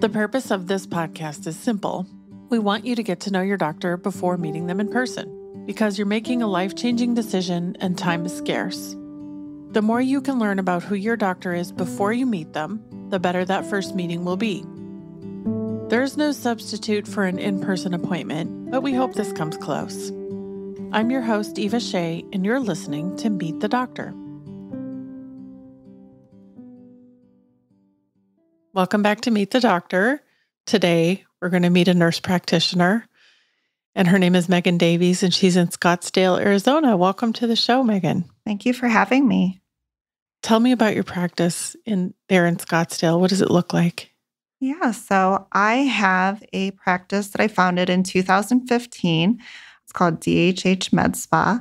The purpose of this podcast is simple. We want you to get to know your doctor before meeting them in person because you're making a life changing decision and time is scarce. The more you can learn about who your doctor is before you meet them, the better that first meeting will be. There's no substitute for an in person appointment, but we hope this comes close. I'm your host, Eva Sheie, and you're listening to Meet the Doctor. Welcome back to Meet the Doctor. Today, we're going to meet a nurse practitioner, and her name is Megan Davies, and she's in Scottsdale, Arizona. Welcome to the show, Megan. Thank you for having me. Tell me about your practice in there in Scottsdale. What does it look like? Yeah, so I have a practice that I founded in 2015. It's called DHH Med Spa.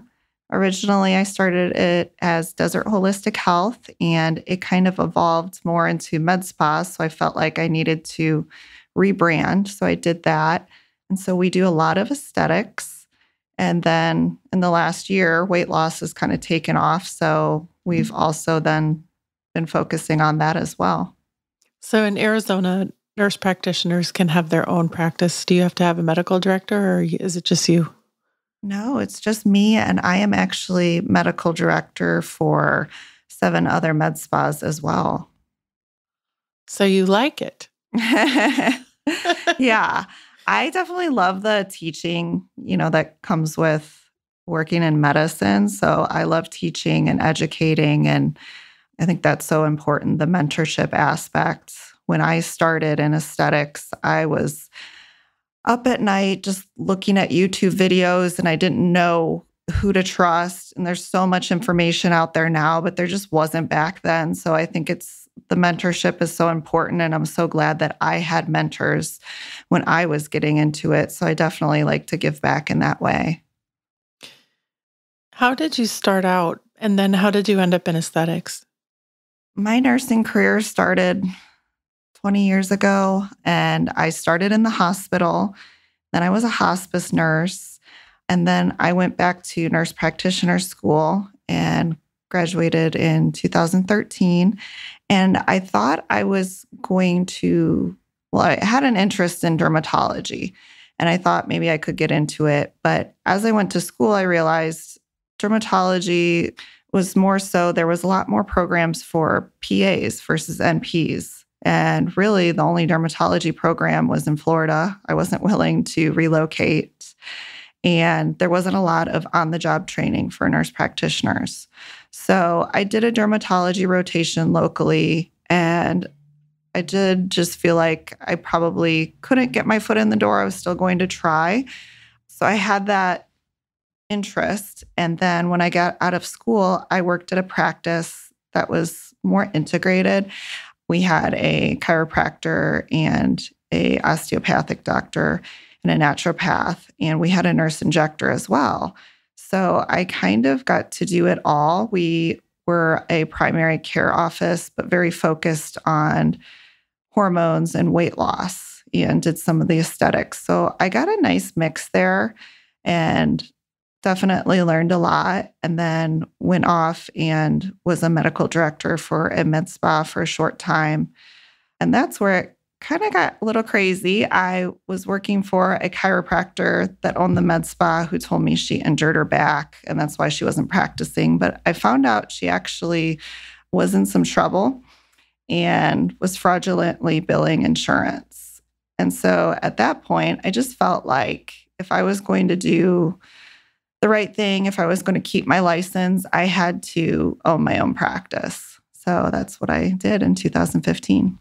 Originally, I started it as Desert Holistic Health, and it kind of evolved more into med spa. So I felt like I needed to rebrand. So I did that. And so we do a lot of aesthetics. And then in the last year, weight loss has kind of taken off. So we've mm-hmm. also then been focusing on that as well. So in Arizona, nurse practitioners can have their own practice. Do you have to have a medical director or is it just you? No, it's just me. And I am actually medical director for seven other med spas as well. So you like it? yeah, I definitely love the teaching, you know, that comes with working in medicine. So I love teaching and educating. And I think that's so important the mentorship aspect. When I started in aesthetics, I was up at night just looking at YouTube videos and I didn't know who to trust. And there's so much information out there now, but there just wasn't back then. So I think it's the mentorship is so important. And I'm so glad that I had mentors when I was getting into it. So I definitely like to give back in that way. How did you start out? And then how did you end up in aesthetics? My nursing career started 20 years ago, and I started in the hospital. Then I was a hospice nurse. And then I went back to nurse practitioner school and graduated in 2013. And I thought I was going to, well, I had an interest in dermatology and I thought maybe I could get into it. But as I went to school, I realized dermatology was more so, there was a lot more programs for PAs versus NPs. And really, the only dermatology program was in Florida. I wasn't willing to relocate. And there wasn't a lot of on the job training for nurse practitioners. So I did a dermatology rotation locally. And I did just feel like I probably couldn't get my foot in the door. I was still going to try. So I had that interest. And then when I got out of school, I worked at a practice that was more integrated we had a chiropractor and a osteopathic doctor and a naturopath and we had a nurse injector as well. So i kind of got to do it all. We were a primary care office but very focused on hormones and weight loss and did some of the aesthetics. So i got a nice mix there and definitely learned a lot and then went off and was a medical director for a med spa for a short time. And that's where it kind of got a little crazy. I was working for a chiropractor that owned the med spa who told me she injured her back and that's why she wasn't practicing. But I found out she actually was in some trouble and was fraudulently billing insurance. And so at that point, I just felt like if I was going to do the right thing. If I was going to keep my license, I had to own my own practice. So that's what I did in 2015.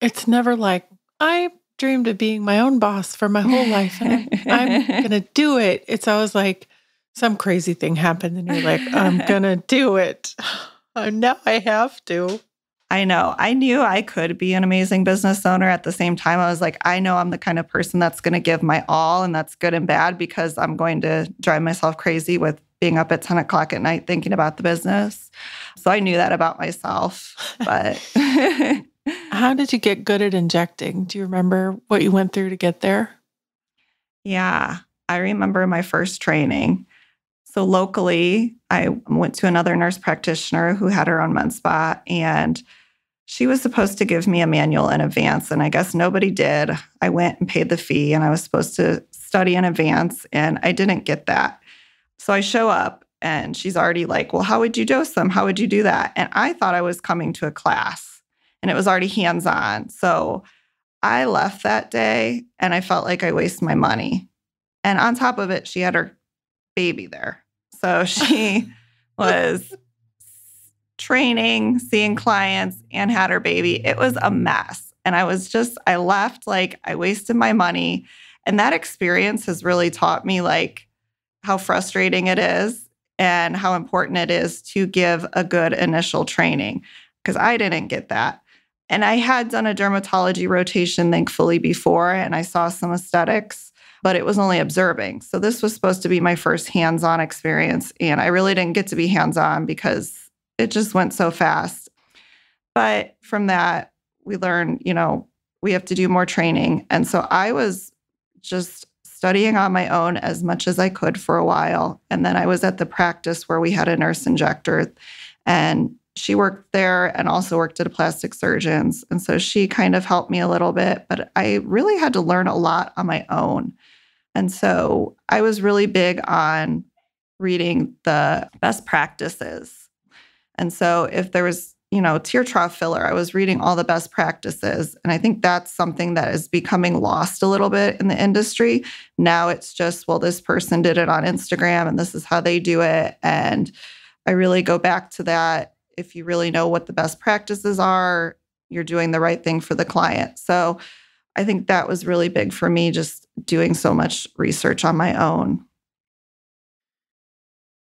It's never like, I dreamed of being my own boss for my whole life and I'm going to do it. It's always like some crazy thing happened and you're like, I'm going to do it. now I have to. I know. I knew I could be an amazing business owner. At the same time, I was like, I know I'm the kind of person that's going to give my all, and that's good and bad because I'm going to drive myself crazy with being up at 10 o'clock at night thinking about the business. So I knew that about myself. But how did you get good at injecting? Do you remember what you went through to get there? Yeah, I remember my first training. So locally, I went to another nurse practitioner who had her own med spa and she was supposed to give me a manual in advance, and I guess nobody did. I went and paid the fee, and I was supposed to study in advance, and I didn't get that. So I show up, and she's already like, Well, how would you dose them? How would you do that? And I thought I was coming to a class, and it was already hands on. So I left that day, and I felt like I wasted my money. And on top of it, she had her baby there. So she was training, seeing clients, and had her baby. It was a mess. And I was just, I left like I wasted my money. And that experience has really taught me like how frustrating it is and how important it is to give a good initial training because I didn't get that. And I had done a dermatology rotation, thankfully, before, and I saw some aesthetics, but it was only observing. So this was supposed to be my first hands on experience. And I really didn't get to be hands on because it just went so fast. But from that, we learned, you know, we have to do more training. And so I was just studying on my own as much as I could for a while. And then I was at the practice where we had a nurse injector and she worked there and also worked at a plastic surgeon's. And so she kind of helped me a little bit, but I really had to learn a lot on my own. And so I was really big on reading the best practices and so if there was, you know, tear trough filler, I was reading all the best practices. And I think that's something that is becoming lost a little bit in the industry. Now it's just, well, this person did it on Instagram and this is how they do it. And I really go back to that. If you really know what the best practices are, you're doing the right thing for the client. So I think that was really big for me, just doing so much research on my own.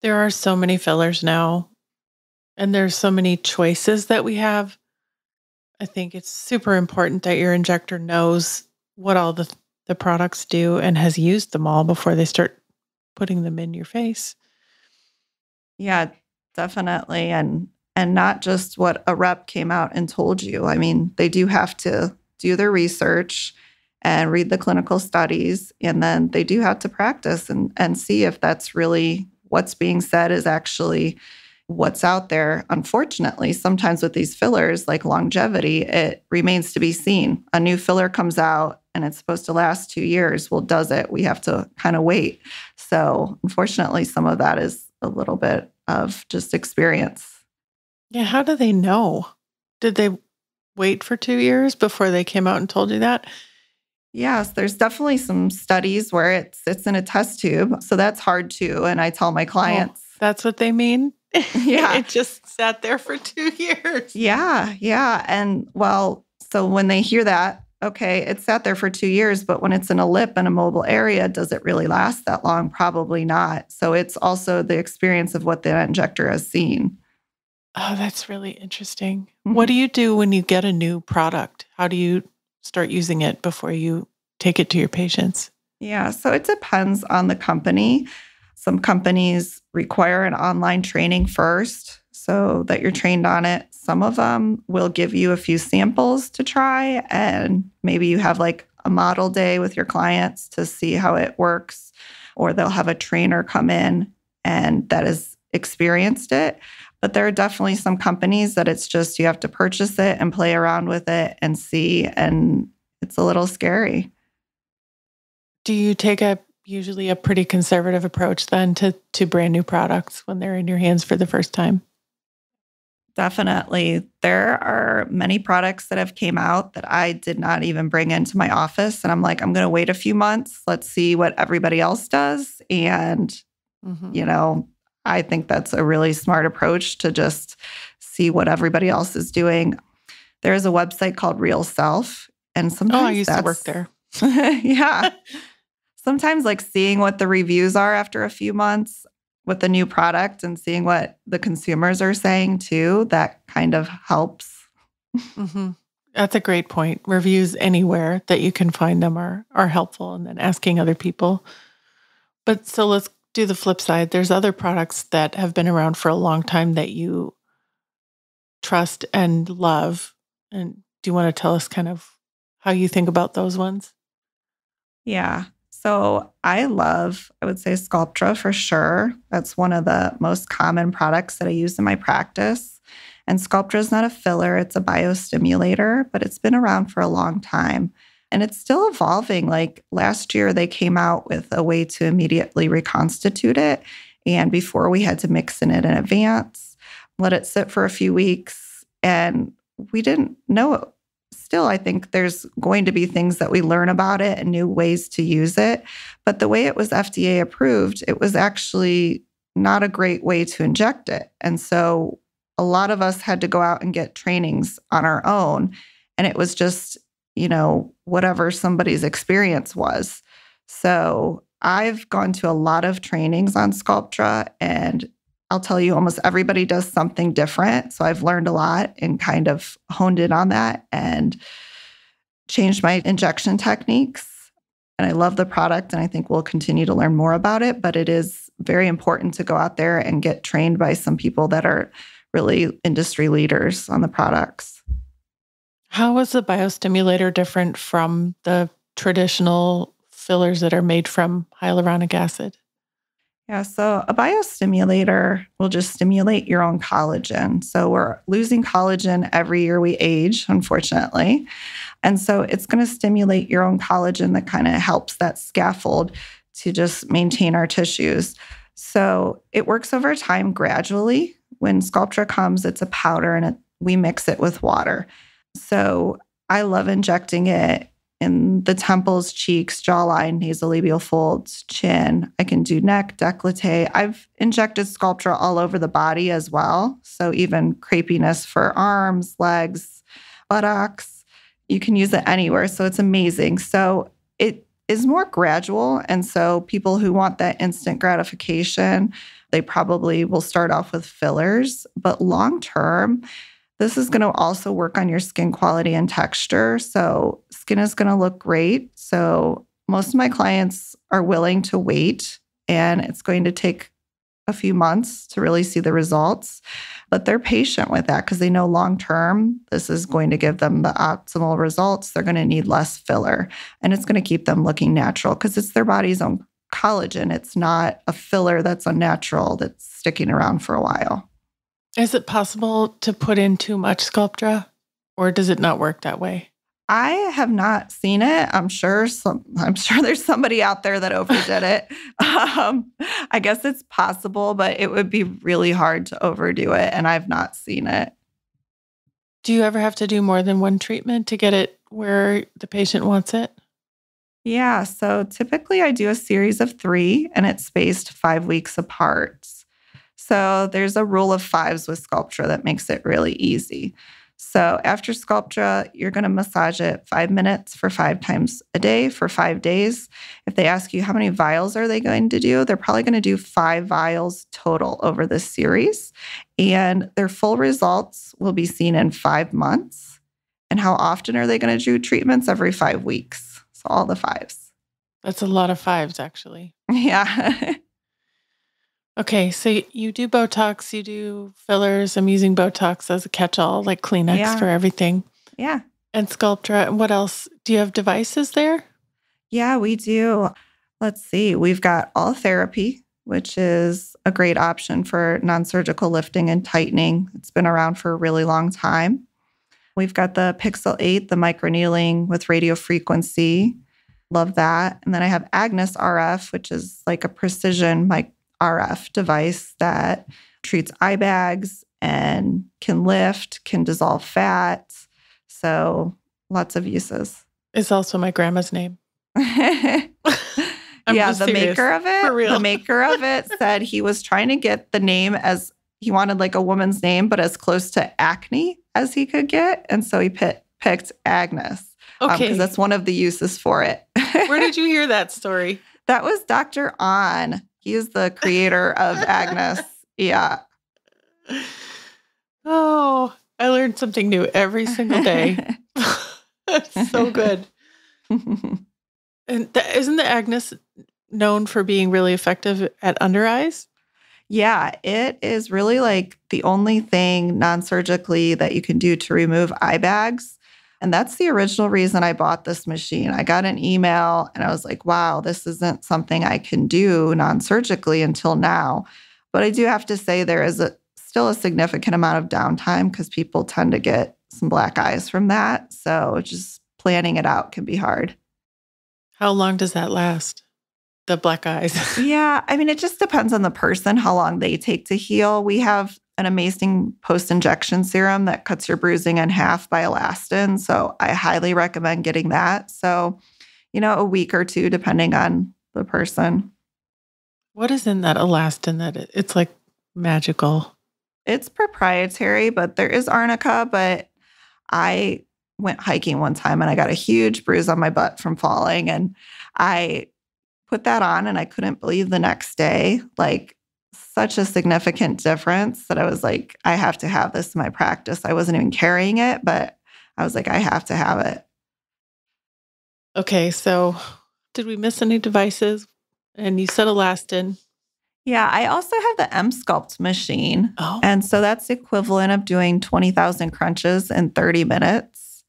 There are so many fillers now and there's so many choices that we have. I think it's super important that your injector knows what all the the products do and has used them all before they start putting them in your face. Yeah, definitely and and not just what a rep came out and told you. I mean, they do have to do their research and read the clinical studies and then they do have to practice and and see if that's really what's being said is actually what's out there. Unfortunately, sometimes with these fillers, like longevity, it remains to be seen. A new filler comes out and it's supposed to last two years. Well, does it? We have to kind of wait. So, unfortunately, some of that is a little bit of just experience. Yeah. How do they know? Did they wait for two years before they came out and told you that? Yes, there's definitely some studies where it sits in a test tube. So that's hard too. And I tell my clients. Oh, that's what they mean? yeah. it just sat there for two years. Yeah. Yeah. And well, so when they hear that, okay, it sat there for two years, but when it's in a lip in a mobile area, does it really last that long? Probably not. So it's also the experience of what the injector has seen. Oh, that's really interesting. Mm-hmm. What do you do when you get a new product? How do you start using it before you take it to your patients? Yeah, so it depends on the company. Some companies require an online training first so that you're trained on it. Some of them will give you a few samples to try, and maybe you have like a model day with your clients to see how it works, or they'll have a trainer come in and that has experienced it. But there are definitely some companies that it's just you have to purchase it and play around with it and see, and it's a little scary. Do you take a usually a pretty conservative approach then to to brand new products when they're in your hands for the first time. Definitely. There are many products that have came out that I did not even bring into my office and I'm like I'm going to wait a few months, let's see what everybody else does and mm-hmm. you know, I think that's a really smart approach to just see what everybody else is doing. There is a website called RealSelf and sometimes Oh, I used to work there. yeah. sometimes like seeing what the reviews are after a few months with the new product and seeing what the consumers are saying too, that kind of helps. Mm-hmm. That's a great point. Reviews anywhere that you can find them are are helpful, and then asking other people. But so let's do the flip side. There's other products that have been around for a long time that you trust and love. And do you want to tell us kind of how you think about those ones? Yeah. So I love, I would say Sculptra for sure. That's one of the most common products that I use in my practice. And Sculptra is not a filler, it's a biostimulator, but it's been around for a long time. And it's still evolving. Like last year, they came out with a way to immediately reconstitute it. And before we had to mix in it in advance, let it sit for a few weeks. And we didn't know it. Still, I think there's going to be things that we learn about it and new ways to use it. But the way it was FDA approved, it was actually not a great way to inject it. And so a lot of us had to go out and get trainings on our own. And it was just, you know, whatever somebody's experience was. So I've gone to a lot of trainings on Sculptra, and I'll tell you, almost everybody does something different. So I've learned a lot and kind of honed in on that and changed my injection techniques. And I love the product, and I think we'll continue to learn more about it. But it is very important to go out there and get trained by some people that are really industry leaders on the products. How is the biostimulator different from the traditional fillers that are made from hyaluronic acid? Yeah, so a biostimulator will just stimulate your own collagen. So we're losing collagen every year we age, unfortunately. And so it's going to stimulate your own collagen that kind of helps that scaffold to just maintain our tissues. So it works over time gradually when Sculptra comes, it's a powder and it, we mix it with water. So I love injecting it in the temples, cheeks, jawline, nasolabial folds, chin. I can do neck, décolleté. I've injected Sculptra all over the body as well. So even crepiness for arms, legs, buttocks. You can use it anywhere. So it's amazing. So it is more gradual. And so people who want that instant gratification, they probably will start off with fillers, but long term, this is going to also work on your skin quality and texture. So, skin is going to look great. So, most of my clients are willing to wait, and it's going to take a few months to really see the results. But they're patient with that because they know long term, this is going to give them the optimal results. They're going to need less filler and it's going to keep them looking natural because it's their body's own collagen. It's not a filler that's unnatural that's sticking around for a while. Is it possible to put in too much Sculptra or does it not work that way? I have not seen it. I'm sure some, I'm sure there's somebody out there that overdid it. Um, I guess it's possible, but it would be really hard to overdo it and I've not seen it. Do you ever have to do more than one treatment to get it where the patient wants it? Yeah. So typically I do a series of three and it's spaced five weeks apart. So there's a rule of fives with Sculptra that makes it really easy. So after Sculptra, you're going to massage it five minutes for five times a day for five days. If they ask you how many vials are they going to do, they're probably going to do five vials total over this series. And their full results will be seen in five months. And how often are they going to do treatments? Every five weeks So all the fives. That's a lot of fives, actually. Yeah. Okay, so you do Botox, you do fillers. I'm using Botox as a catch-all, like Kleenex yeah. for everything. Yeah. And Sculptra. What else? Do you have devices there? Yeah, we do. Let's see. We've got Ultherapy, which is a great option for non-surgical lifting and tightening. It's been around for a really long time. We've got the Pixel 8, the microneedling with radio frequency. Love that. And then I have Agnes RF, which is like a precision mic RF device that treats eye bags and can lift, can dissolve fat. So lots of uses. It's also my grandma's name. yeah, the maker of it, the maker of it said he was trying to get the name as he wanted like a woman's name, but as close to acne as he could get. And so he pit, picked Agnes. Um, okay. Because um, that's one of the uses for it. Where did you hear that story? That was Dr. On. He is the creator of Agnes. Yeah. Oh, I learned something new every single day. so good. and th- isn't the Agnes known for being really effective at under eyes? Yeah, it is really like the only thing non surgically that you can do to remove eye bags. And that's the original reason I bought this machine. I got an email and I was like, wow, this isn't something I can do non surgically until now. But I do have to say, there is a, still a significant amount of downtime because people tend to get some black eyes from that. So just planning it out can be hard. How long does that last? The black eyes. yeah. I mean, it just depends on the person, how long they take to heal. We have an amazing post injection serum that cuts your bruising in half by Alastin. So I highly recommend getting that. So, you know, a week or two, depending on the person. What is in that Alastin that it, it's like magical? It's proprietary, but there is arnica. But I went hiking one time and I got a huge bruise on my butt from falling. And I put that on and I couldn't believe the next day. Like, such a significant difference that I was like, I have to have this in my practice. I wasn't even carrying it, but I was like, I have to have it. Okay. So, did we miss any devices? And you said Alastin. Yeah, I also have the Emsculpt machine. Oh. And so that's the equivalent of doing 20,000 crunches in 30 minutes.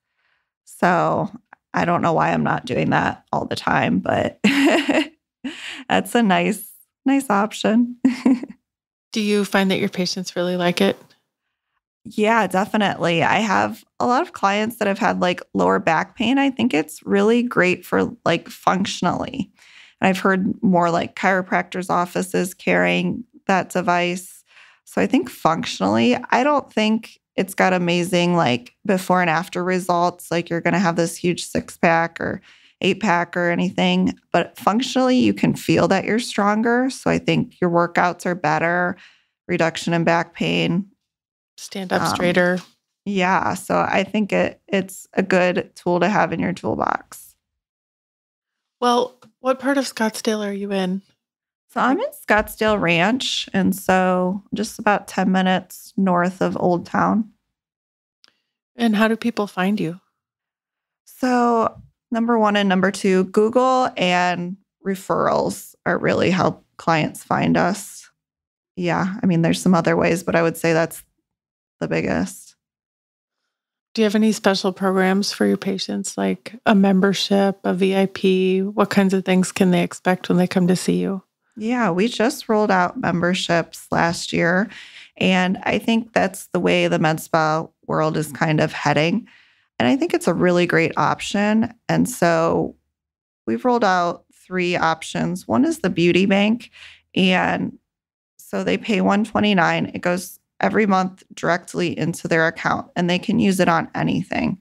So I don't know why I'm not doing that all the time, but that's a nice, nice option. Do you find that your patients really like it? Yeah, definitely. I have a lot of clients that have had like lower back pain. I think it's really great for like functionally. And I've heard more like chiropractors' offices carrying that device. So I think functionally, I don't think it's got amazing like before and after results. Like you're going to have this huge six pack or eight pack or anything, but functionally, you can feel that you're stronger. So I think your workouts are better, reduction in back pain, stand up um, straighter. Yeah. So I think it it's a good tool to have in your toolbox. Well, what part of Scottsdale are you in? So I'm in Scottsdale Ranch, and so just about 10 minutes north of Old Town. And how do people find you? So, number one and number two, Google and referrals are really how clients find us. Yeah, I mean, there's some other ways, but I would say that's the biggest. Do you have any special programs for your patients, like a membership, a VIP? What kinds of things can they expect when they come to see you? Yeah, we just rolled out memberships last year. And I think that's the way the med spa world is kind of heading. And I think it's a really great option. And so we've rolled out three options. One is the beauty bank. And so they pay 129. It goes every month directly into their account and they can use it on anything.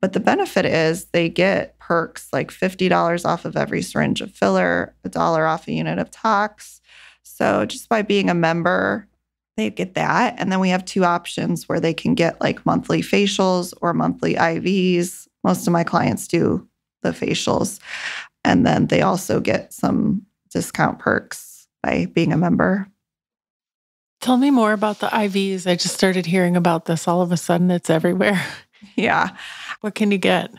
But the benefit is they get perks like $50 off of every syringe of filler, a dollar off a unit of tox. So just by being a member, they get that. And then we have two options where they can get like monthly facials or monthly IVs. Most of my clients do the facials. And then they also get some discount perks by being a member. Tell me more about the IVs. I just started hearing about this. All of a sudden, it's everywhere. Yeah. What can you get?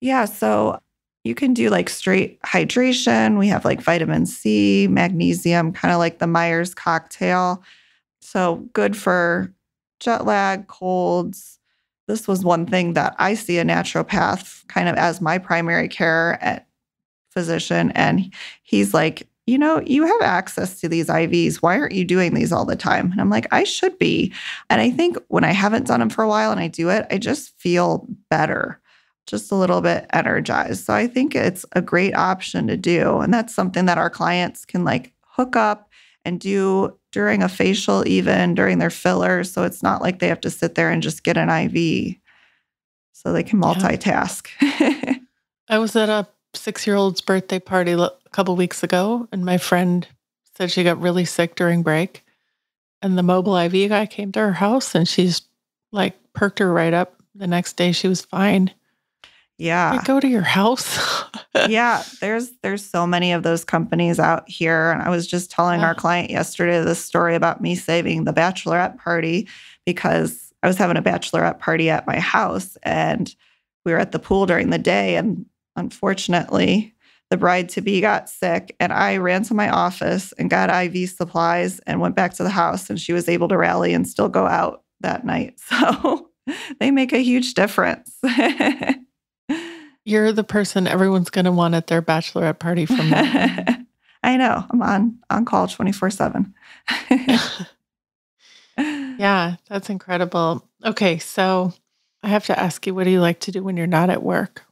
Yeah. So you can do like straight hydration. We have like vitamin C, magnesium, kind of like the Myers cocktail. So good for jet lag, colds. This was one thing that I see a naturopath kind of as my primary care at physician. And he's like, you know, you have access to these IVs. Why aren't you doing these all the time? And I'm like, I should be. And I think when I haven't done them for a while and I do it, I just feel better, just a little bit energized. So I think it's a great option to do. And that's something that our clients can like hook up and do during a facial, even during their fillers. So it's not like they have to sit there and just get an IV. So they can multitask. Yeah. I was at a six year old's birthday party a couple weeks ago, and my friend said she got really sick during break. And the mobile IV guy came to her house and she's like perked her right up. The next day she was fine. Yeah. go to your house. yeah, there's there's so many of those companies out here and I was just telling yeah. our oh. client yesterday this story about me saving the bachelorette party because I was having a bachelorette party at my house and we were at the pool during the day and unfortunately, the bride to be got sick, and I ran to my office and got IV supplies and went back to the house, and she was able to rally and still go out that night. So they make a huge difference. You're the person everyone's going to want at their bachelorette party from I know. I'm on on call 24/7. Yeah, that's incredible. Okay, so I have to ask you, what do you like to do when you're not at work?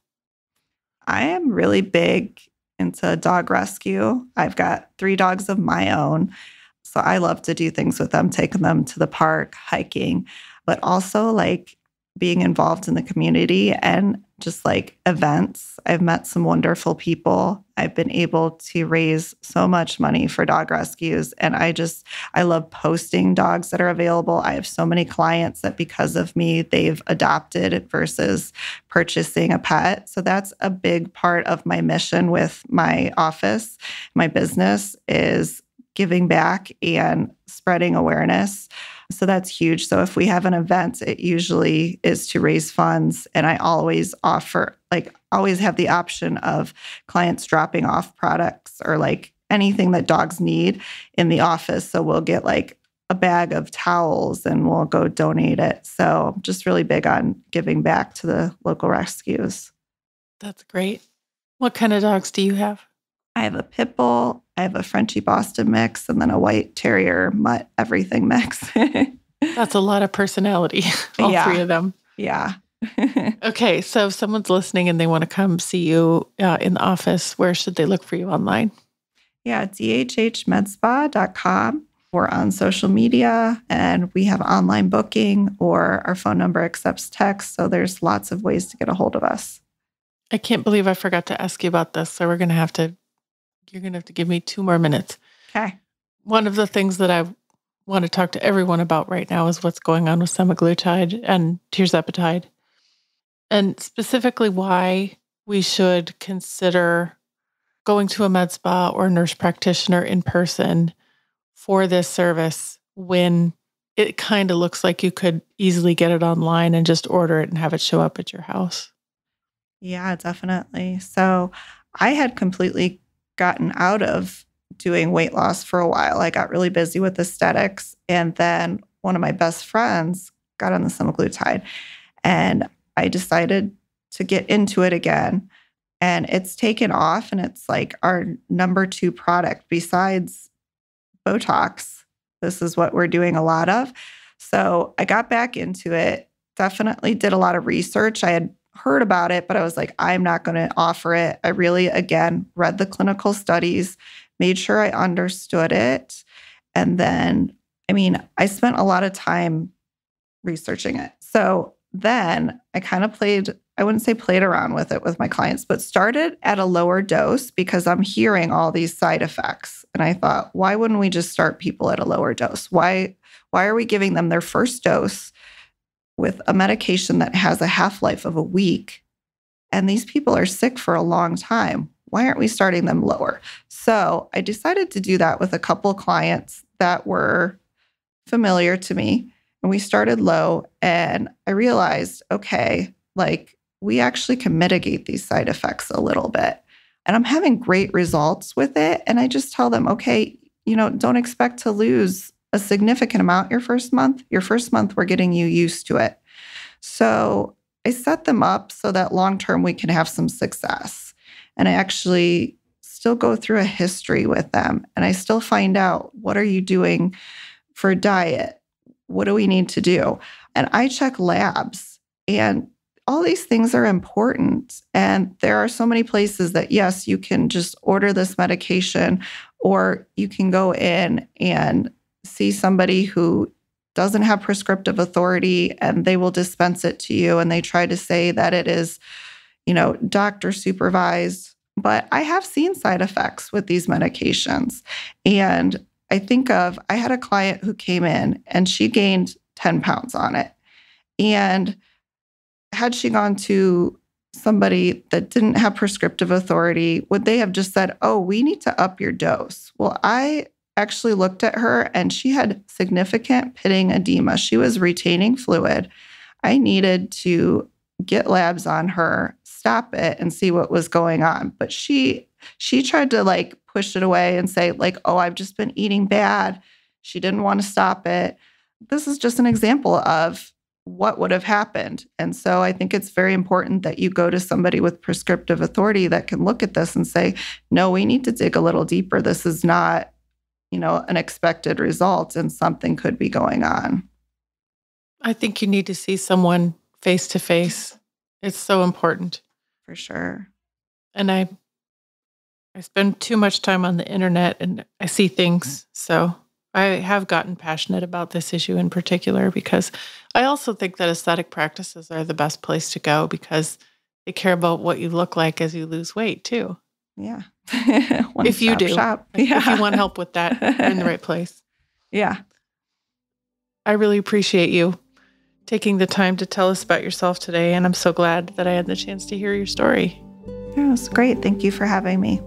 I am really big into dog rescue. I've got three dogs of my own. So I love to do things with them, taking them to the park, hiking, but also like being involved in the community and just like events. I've met some wonderful people. I've been able to raise so much money for dog rescues. And I just, I love posting dogs that are available. I have so many clients that because of me, they've adopted versus purchasing a pet. So that's a big part of my mission with my office, my business is giving back and spreading awareness. So that's huge. So if we have an event, it usually is to raise funds. And I always offer, like, always have the option of clients dropping off products or like anything that dogs need in the office. So we'll get like a bag of towels and we'll go donate it. So just really big on giving back to the local rescues. That's great. What kind of dogs do you have? I have a pit bull, I have a Frenchy Boston mix, and then a white terrier mutt everything mix. That's a lot of personality, all yeah. three of them. Yeah. okay, so if someone's listening and they want to come see you uh, in the office, where should they look for you online? Yeah, dhhmedspa.com. We're on social media and we have online booking or our phone number accepts text. So there's lots of ways to get a hold of us. I can't believe I forgot to ask you about this. So we're going to have to you're going to have to give me two more minutes. Okay. One of the things that I want to talk to everyone about right now is what's going on with semaglutide and tirzepatide, and specifically why we should consider going to a med spa or nurse practitioner in person for this service when it kind of looks like you could easily get it online and just order it and have it show up at your house. Yeah, definitely. So I had completely gotten out of doing weight loss for a while. I got really busy with aesthetics. And then one of my best friends got on the semaglutide. And I decided to get into it again. And it's taken off. And it's like our number two product besides Botox. This is what we're doing a lot of. So I got back into it, definitely did a lot of research. I had heard about it, but I was like, I'm not going to offer it. I really, again, read the clinical studies, made sure I understood it. And then, I mean, I spent a lot of time researching it. So then I kind of played, I wouldn't say played around with it with my clients, but started at a lower dose because I'm hearing all these side effects. And I thought, why wouldn't we just start people at a lower dose? Why, why are we giving them their first dose? With a medication that has a half life of a week, and these people are sick for a long time. Why aren't we starting them lower? So I decided to do that with a couple clients that were familiar to me. And we started low, and I realized, okay, like we actually can mitigate these side effects a little bit. And I'm having great results with it. And I just tell them, okay, you know, don't expect to lose a significant amount your first month. Your first month, we're getting you used to it. So I set them up so that long term we can have some success. And I actually still go through a history with them and I still find out what are you doing for diet? What do we need to do? And I check labs and all these things are important. And there are so many places that, yes, you can just order this medication or you can go in and see somebody who doesn't have prescriptive authority and they will dispense it to you and they try to say that it is you know doctor supervised. But i have seen side effects with these medications. And i think of i had a client who came in and she gained 10 pounds on it. And had she gone to somebody that didn't have prescriptive authority would they have just said oh we need to up your dose. Well i actually looked at her and she had significant pitting edema. She was retaining fluid. I needed to get labs on her, stop it and see what was going on. But she she tried to like push it away and say like, "Oh, I've just been eating bad." She didn't want to stop it. This is just an example of what would have happened. And so I think it's very important that you go to somebody with prescriptive authority that can look at this and say, "No, we need to dig a little deeper. This is not you know, an expected result and something could be going on. I think you need to see someone face to face. It's so important. For sure. And I I spend too much time on the internet and I see things. So I have gotten passionate about this issue in particular because I also think that aesthetic practices are the best place to go because they care about what you look like as you lose weight too. Yeah. if you do. Yeah. If you want help with that, you're in the right place. Yeah. I really appreciate you taking the time to tell us about yourself today. And I'm so glad that I had the chance to hear your story. Yeah, it was great. Thank you for having me.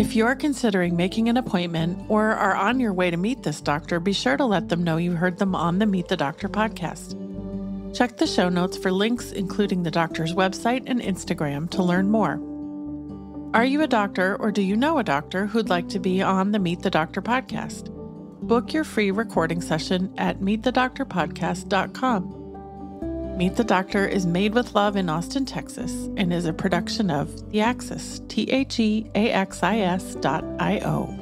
If you're considering making an appointment or are on your way to meet this doctor, be sure to let them know you heard them on the Meet the Doctor podcast. Check the show notes for links, including the doctor's website and Instagram, to learn more. Are you a doctor or do you know a doctor who'd like to be on the Meet the Doctor podcast? Book your free recording session at meetthedoctorpodcast.com. Meet the Doctor is made with love in Austin, Texas, and is a production of The Axis, T H E A X I S dot I O.